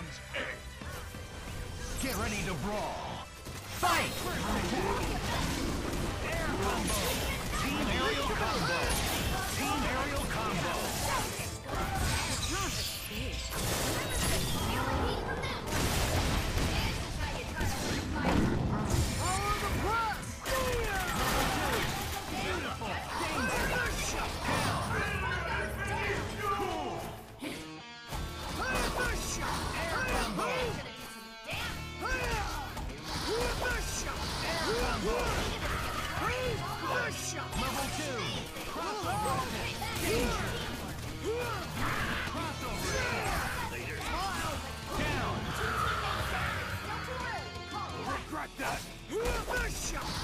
one's egg. Get ready to brawl. Fight! Air combo! Team aerial combo! Team aerial combo! KO!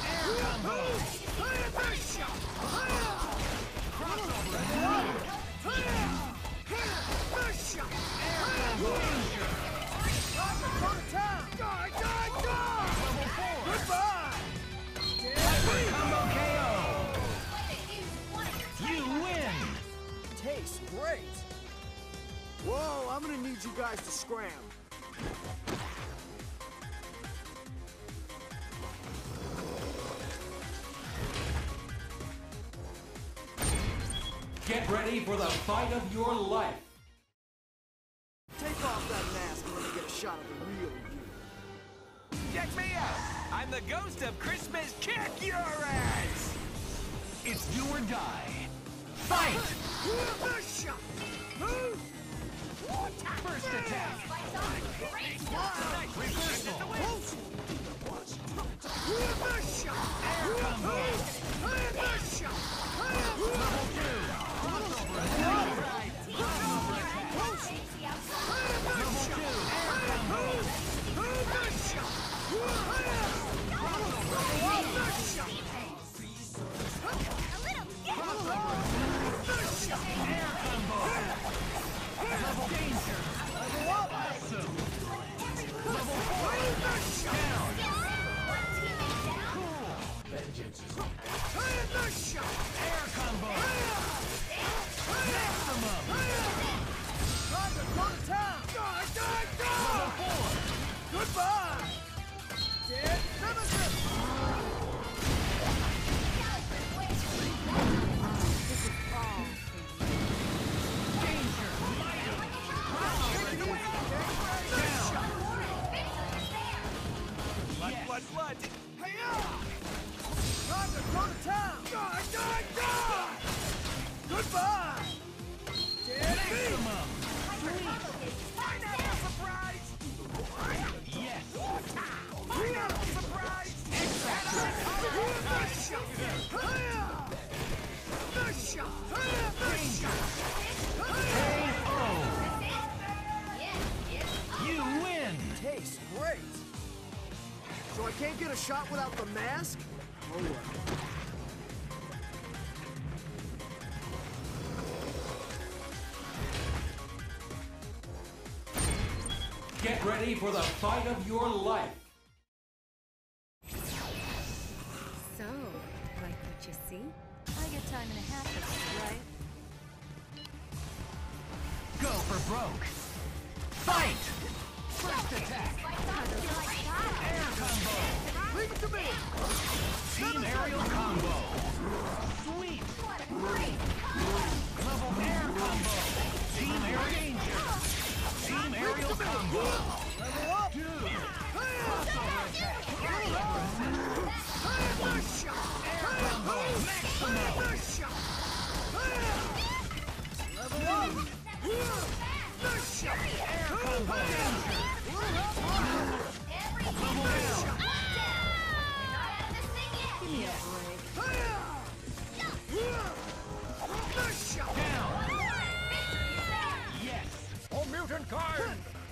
You win! Tastes great. Whoa, I'm gonna need you guys to scram. Get ready for the fight of your life. Take off that mask and let me get a shot of the real you. Check me out! I'm the ghost of Christmas Kick Your Ass! It's do or die. Fight! First attack! Reversal! Air combo! Ready for the fight of your life.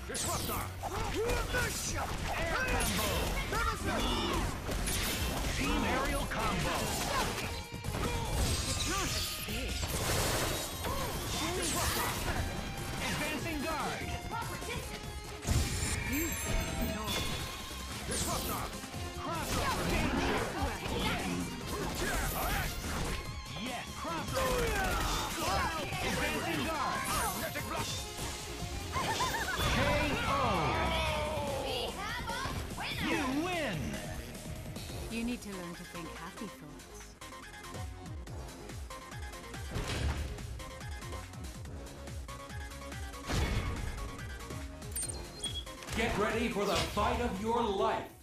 Disruptor! Air combo! Team aerial combo! You need to learn to think happy thoughts. Get ready for the fight of your life!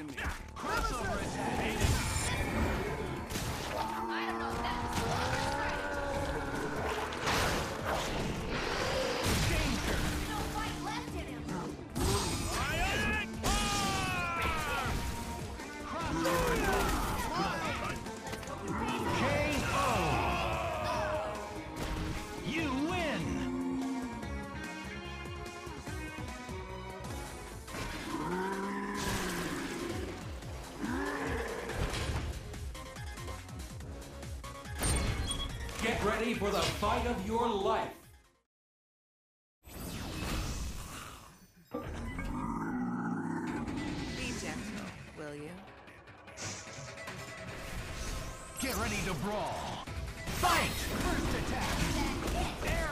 in me. Cross over fight of your life. Be gentle, will you? Get ready to brawl. Fight! First attack!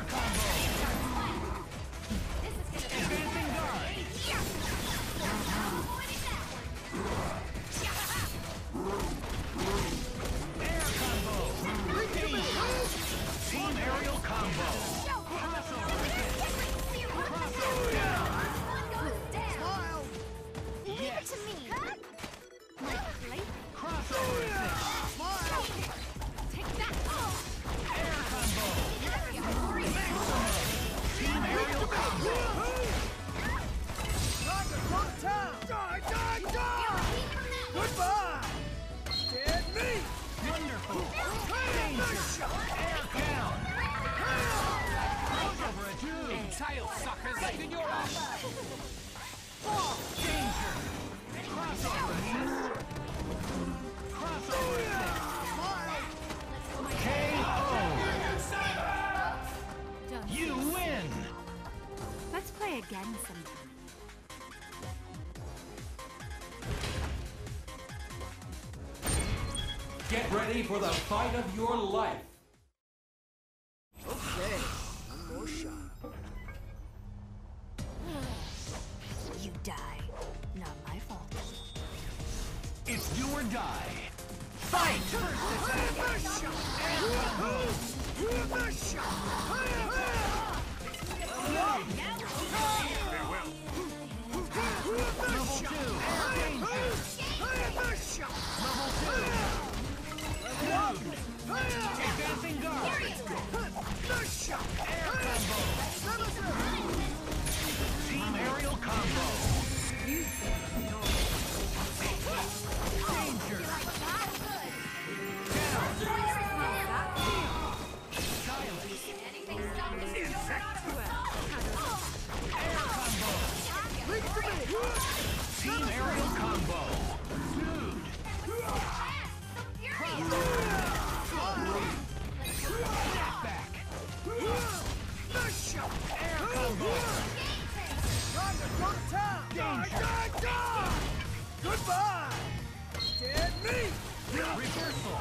Crossover! Suckers in your! Danger! K.O. You win! Let's play again sometime. Get ready for the fight of your life!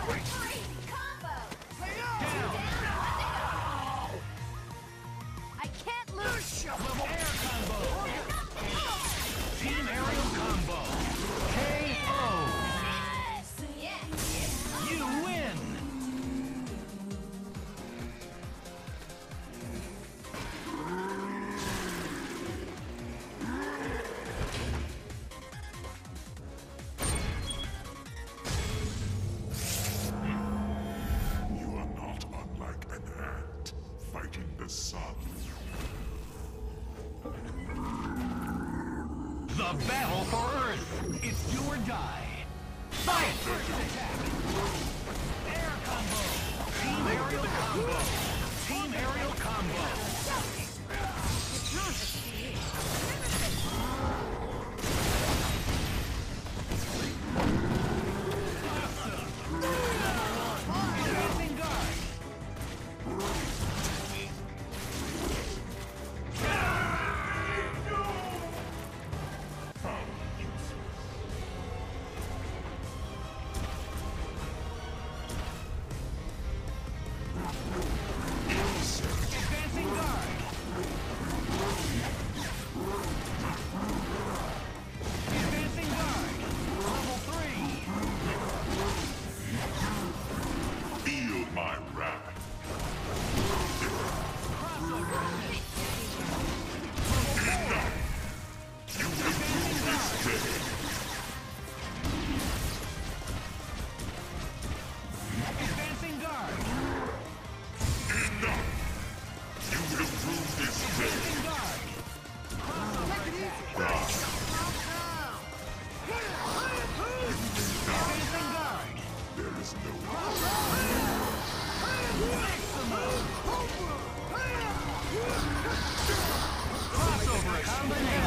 Great. A battle for Earth. It's do or die. Science! First attack. Air combo. Team aerial combo. Team aerial combo. Dominate.